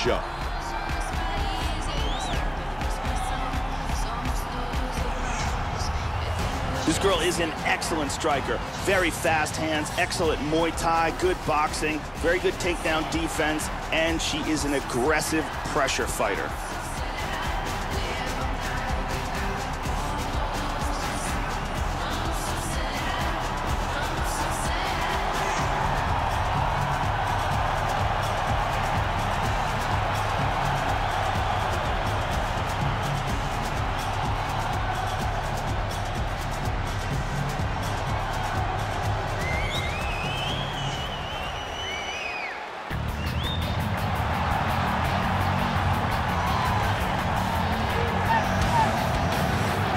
show. This girl is an excellent striker. Very fast hands, excellent Muay Thai, good boxing, very good takedown defense, and she is an aggressive pressure fighter.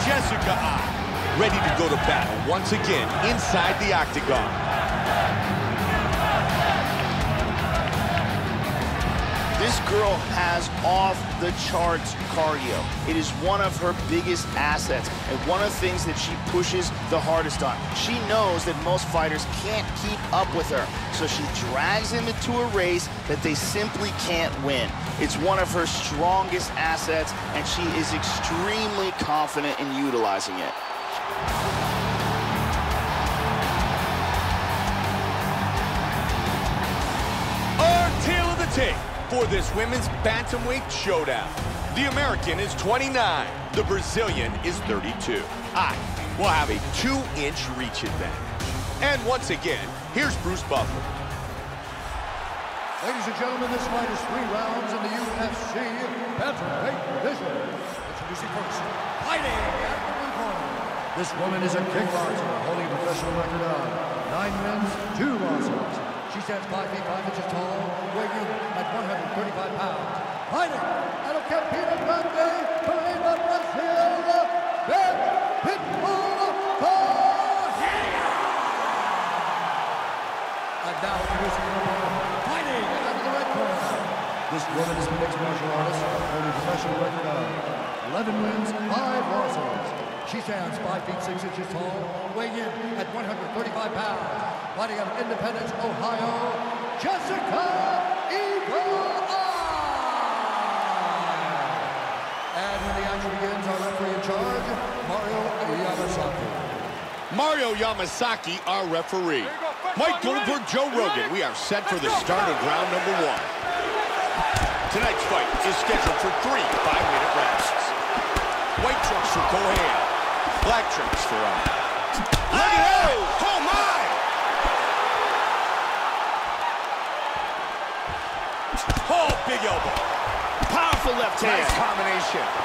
Jessica ready to go to battle once again inside the octagon. This girl has off-the-charts cardio. It is one of her biggest assets and one of the things that she pushes the hardest on. She knows that most fighters can't keep up with her, so she drags them into a race that they simply can't win. It's one of her strongest assets, and she is extremely confident in utilizing it. Our of the for this women's bantamweight showdown. The American is 29. The Brazilian is 32. I will have a two-inch reach advantage. And once again, here's Bruce Buffer. Ladies and gentlemen, this fight is three rounds in the UFC Bantamweight division. Introducing first, fighting at the blue corner. This woman is a kickboxer holding a professional record of nine wins, two losses. She stands 5 feet 5 inches tall, weighing at 135 pounds. Fighting out of Campina Grande, Paraíba, Brazil, Beth Pitbull Correia. And now introducing her opponent, fighting out of the red corner. This woman is a mixed martial artist, holding a professional record of 11 wins, 5 losses. She stands 5 feet 6 inches tall, weighing in at 135 pounds. Fighting out of Independence, Ohio, Jessica Evil Eye. And the action begins, our referee in charge, Mario Yamasaki. Mario Yamasaki, our referee. Mike Goldberg, Joe Rogan. We are set for the start of round number one. Tonight's fight is scheduled for three five-minute rounds. White trunks for Correia. Black trunks for uh, Look at that! Oh, my! Oh, big elbow. Powerful left hand. Nice combination.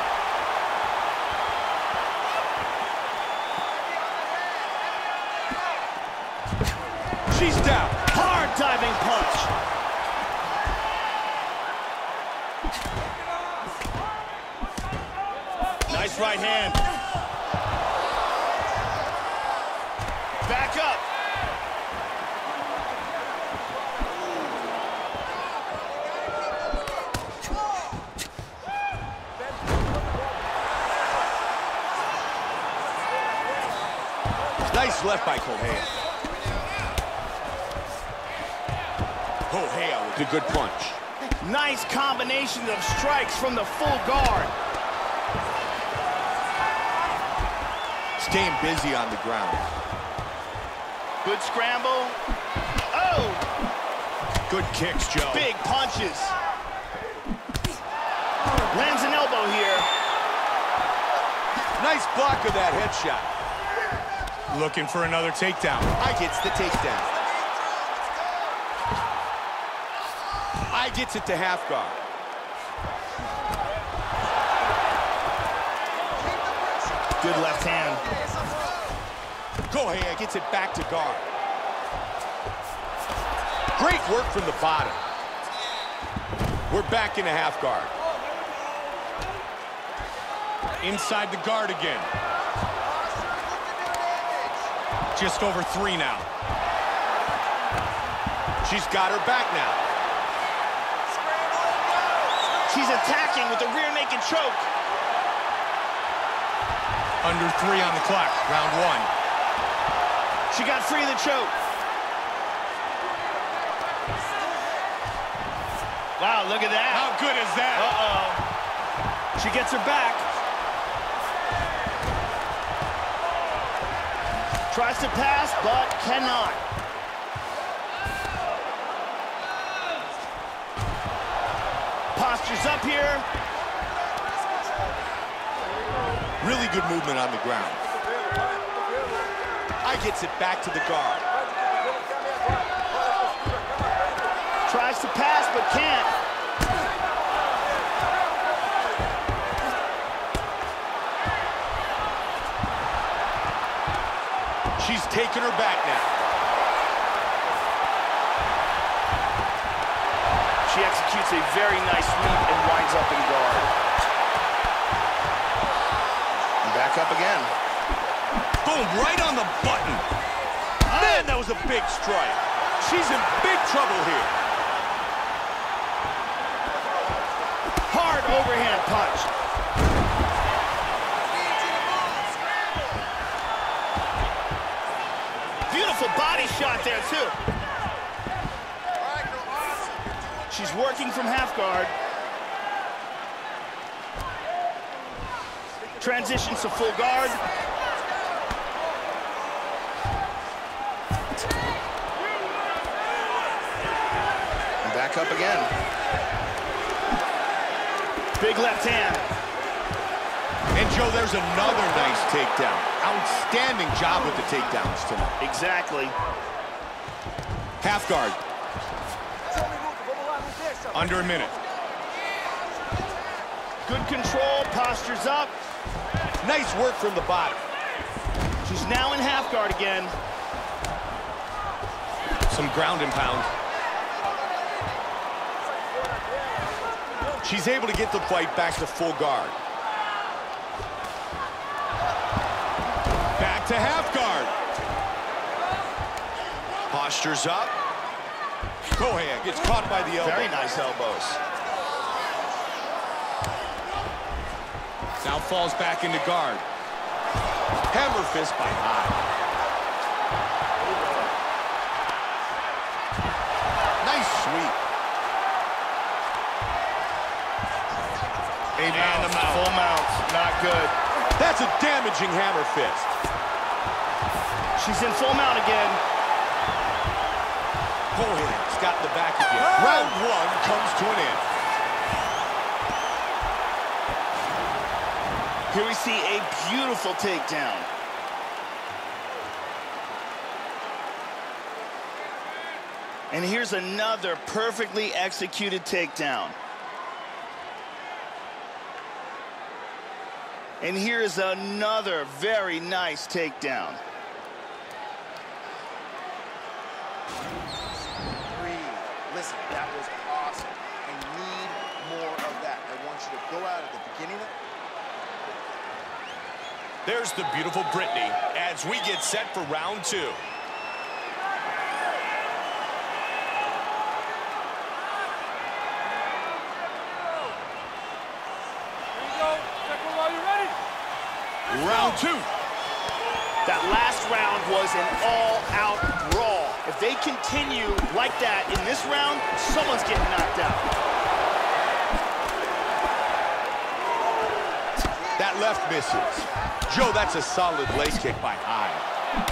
She's down. Hard diving punch. Nice right hand. Back up. Nice left by Oh, Correia. Correia with a good punch. Nice combination of strikes from the full guard. Staying busy on the ground. Good scramble. Oh, Good kicks, Joe. big punches. Lands an elbow here. Nice block of that headshot. Looking for another takedown. Eye gets the takedown. Gets it to half guard. Good left hand. Correia gets it back to guard. Great work from the bottom. We're back into half guard. Inside the guard again. Just over three now. She's got her back now. She's attacking with a rear naked choke. Under three on the clock. Round one. She got free of the choke. Wow, look at that. How good is that? Uh-oh. She gets her back. Tries to pass, but cannot. Postures up here. Really good movement on the ground. Eye gets it back to the guard. Tries to pass, but can't. She's taking her back now. She executes a very nice sweep and winds up in guard. And back up again. Boom, right on the button. Man, that was a big strike. She's in big trouble here. Hard overhand punch. Beautiful body shot there, too. She's working from half guard. Transitions to full guard. And back up again. Big left hand. And Joe, there's another nice takedown. Outstanding job with the takedowns tonight. Exactly. Half guard. Under a minute. Good control, postures up. Nice work from the bottom. She's now in half guard again. Some ground and pound. She's able to get the fight back to full guard. Back to half guard. Postures up. Kohan gets caught by the elbow. Very nice elbows. Now falls back into guard. Hammer fist by Eye. Nice sweep. A mount, mount. full mount, not good. That's a damaging hammer fist. She's in full mount again. Kohan's got the back again. Round one comes to an end. Here we see a beautiful takedown. And here's another perfectly executed takedown. And here's another very nice takedown. Breathe. Listen, that was awesome. I need more of that. I want you to go out at the beginning of There's the beautiful Brittany as we get set for round two. Round two. That last round was an all-out brawl. If they continue like that in this round, someone's getting knocked out. That left misses. Joe, that's a solid leg kick by Eye.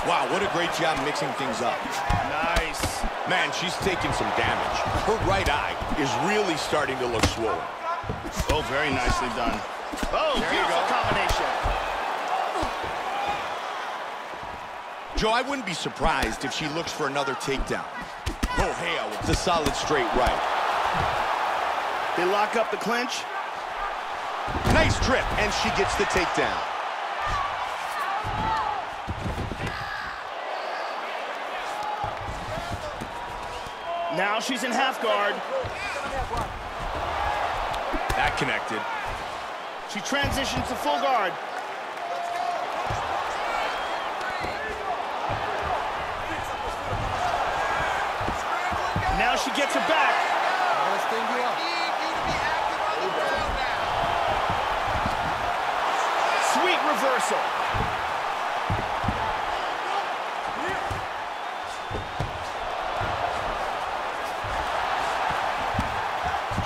Wow, what a great job mixing things up. Nice. Man, she's taking some damage. Her right eye is really starting to look swollen. Oh, very nicely done. Oh, There you beautiful combination. Joe, I wouldn't be surprised if she looks for another takedown. Oh, hell, it's a solid straight right. They lock up the clinch. Nice trip, and she gets the takedown. Now she's in half guard. That connected. She transitions to full guard. Now she gets her back. Gotta sting you up. Sweet reversal.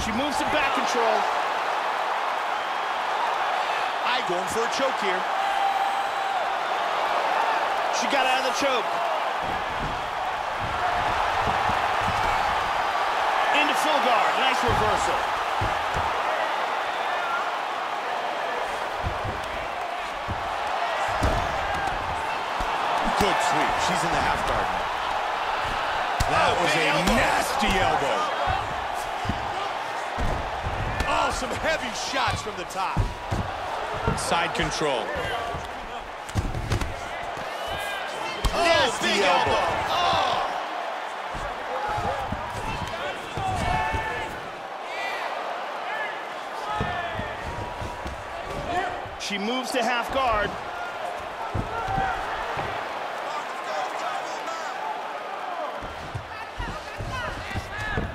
She moves to back control. Eye going for a choke here. She got out of the choke. Into full guard. Nice reversal. Good sweep. She's in the half guard now. That was a elbow. nasty elbow. Oh, some heavy shots from the top. Side control. Oh, nasty the elbow. She moves to half guard.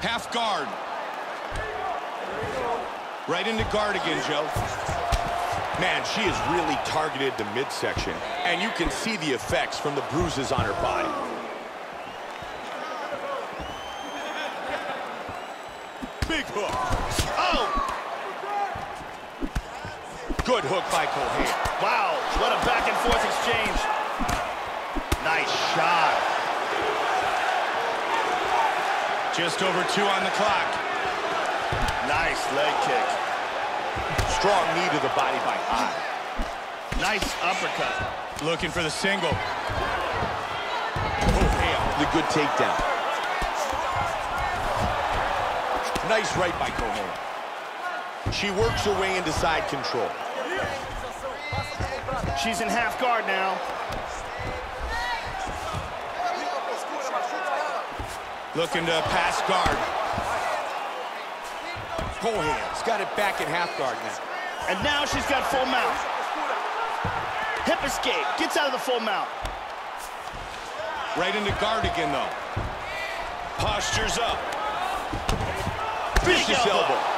Half guard. Right into guard again, Joe. Man, she has really targeted the midsection, and you can see the effects from the bruises on her body. Big hook. Oh, Good hook by Cohen. wow. What a back and forth exchange. Nice shot. Just over two on the clock. Nice leg kick. Strong knee to the body by Eye. Nice uppercut. Looking for the single. Cohen, the good takedown. Nice right by Cohen. She works her way into side control. She's in half guard now. Looking to pass guard. Cohen's got it back in half guard now. And now she's got full mount. Hip escape. Gets out of the full mount. Right into guard again, though. Postures up. Vicious elbow. elbow.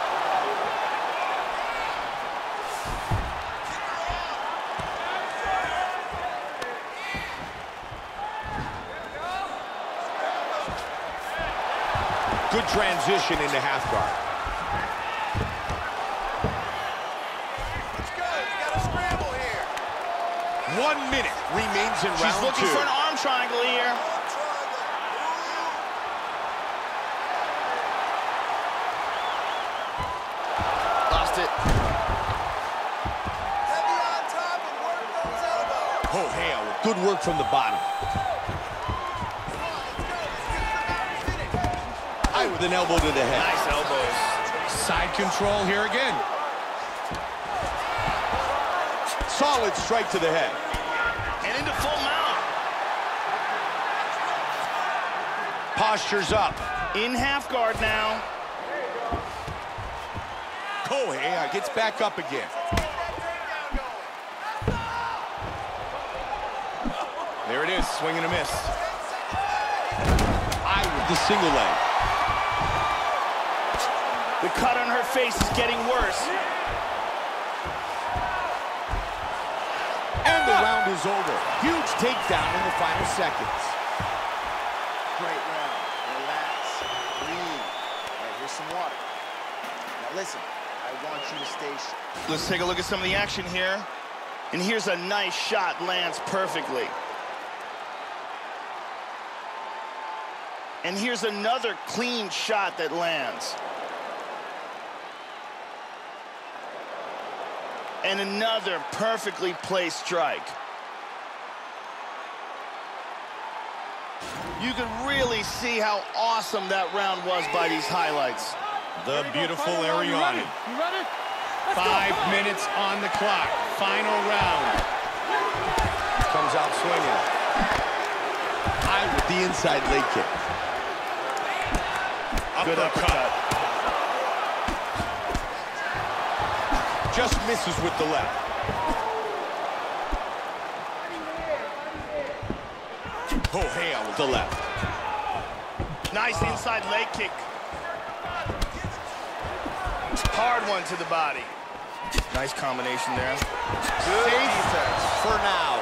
Good transition into half guard. It's good. You got to scramble here. One minute remains in She's round looking for an arm triangle here. Lost it. Heavy on top and work those elbows. Oh, hell, good work from the bottom. With an elbow to the head. Nice elbows. Side control here again. Solid strike to the head. And into full mount. Postures up. In half guard now. Kohei gets back up again. There it is, swing and a miss. Eye with the single leg. The cut on her face is getting worse. And the round is over. Huge takedown in the final seconds. Great round. Relax. Breathe. All right, here's some water. Now listen, I want you to stay Let's take a look at some of the action here. And here's a nice shot, lands perfectly. And here's another clean shot that lands. And another perfectly placed strike. You can really see how awesome that round was by these highlights. The beautiful Arianny. Five minutes on the clock. Final round. Comes out swinging. Eye with the inside leg kick. Good uppercut. Just misses with the left. Oh, hell with the left. Nice inside leg kick. Hard one to the body. Nice combination there. Good Safe defense. for now.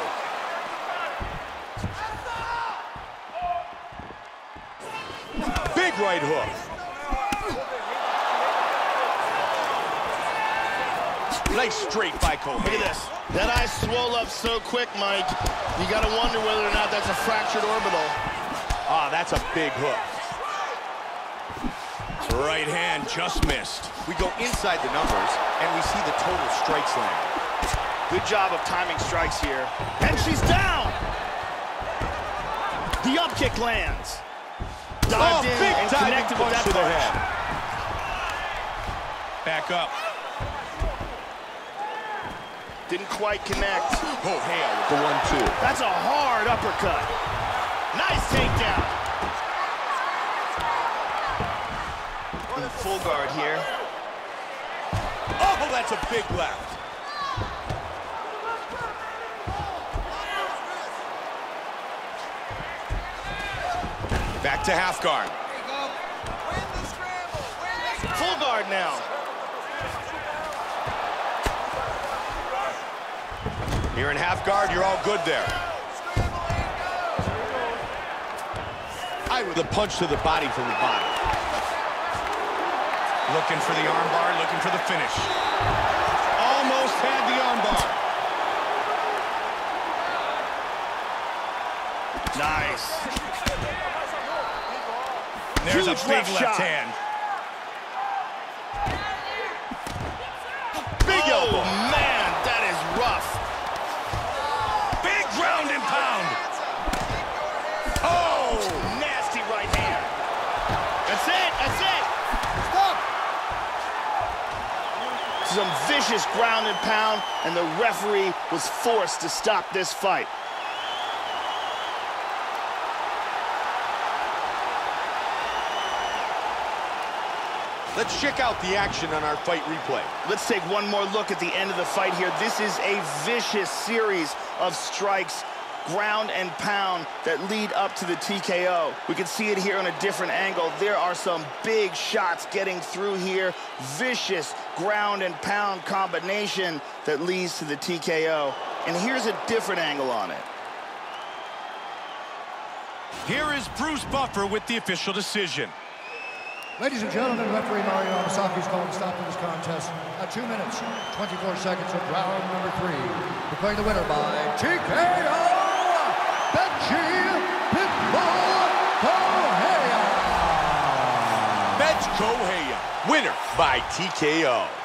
Big right hook. Nice straight by Cole. Look at this. That eye swelled up so quick, Mike. You got to wonder whether or not that's a fractured orbital. Ah, that's a big hook. Right hand just missed. We go inside the numbers, and we see the total strikes land. Good job of timing strikes here. And she's down! The up kick lands. Dived oh, in big and connected with that the punch. head. Back up. Didn't quite connect. Oh, hail with the one-two. That's a hard uppercut. Nice takedown. In full guard here. Oh, that's a big left. Back to half guard. Full guard now. You're in half guard, you're all good there. Eye with a punch to the body from the bottom. Looking for the armbar, looking for the finish. Almost had the armbar. Nice. There's Huge a big left left, hand. Vicious ground and pound, and the referee was forced to stop this fight. Let's check out the action on our fight replay. Let's take one more look at the end of the fight here. This is a vicious series of strikes, ground and pound, that lead up to the TKO. We can see it here on a different angle. There are some big shots getting through here. Vicious ground and pound combination that leads to the TKO. And here's a different angle on it. Here is Bruce Buffer with the official decision. Ladies and gentlemen, referee Mario Yamasaki is calling a stop to this contest at 2 minutes, 24 seconds of round number three. Declaring the winner by TKO, by TKO.